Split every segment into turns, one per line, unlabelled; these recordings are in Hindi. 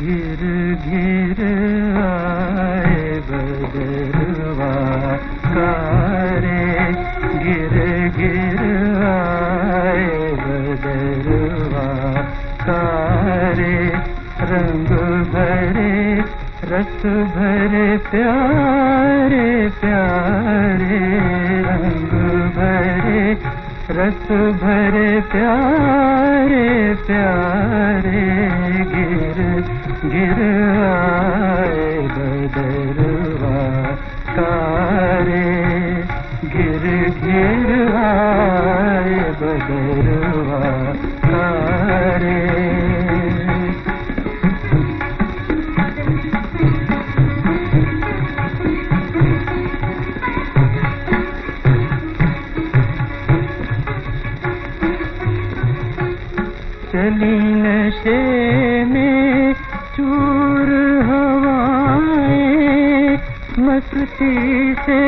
घिर घिर आए बदरवा कारे गिर गिर आए बदरवा कारे रंग रस भरे प्यारे प्यारे रंग भरे, रस भरे प्यारे प्यारे गिर गिर आए बदरवा कारे गिर गिर आए बदरवा कारे चली नशे में, चूर हवाएँ, मस्ती से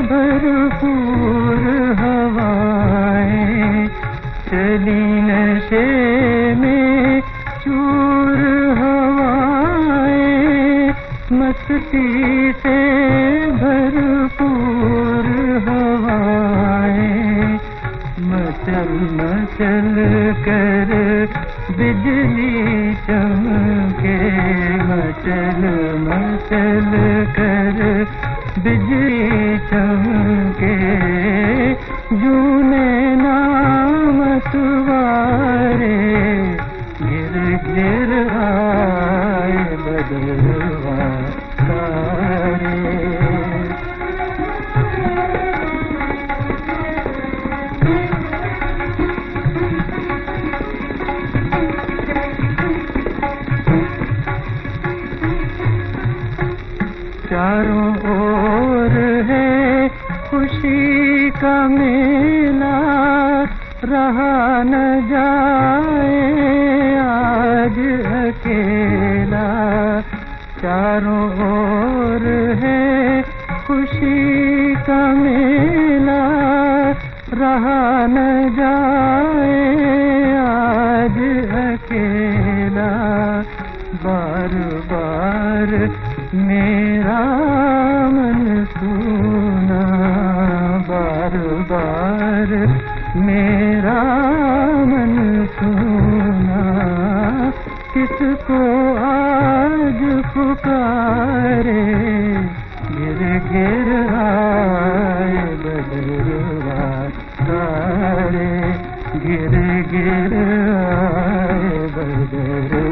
भरपूर हवाएँ। चली नशे में, चूर हवाएँ, मस्ती से मचल कर बिजली चमके, मचल मचल कर बिजली चमके। जूने नाम तुवारे गिर गिर आए बदलवा चारों ओर है, खुशी का मेला, रहा न जाए आज अकेला। चारों ओर है, खुशी का मेला, रहा न जाए मेरा मन सुना बार बार मेरा मन सुना किसको आज पुकारे। गिर गिर आए बदरवा तारे। गिर गिर आए बदरवा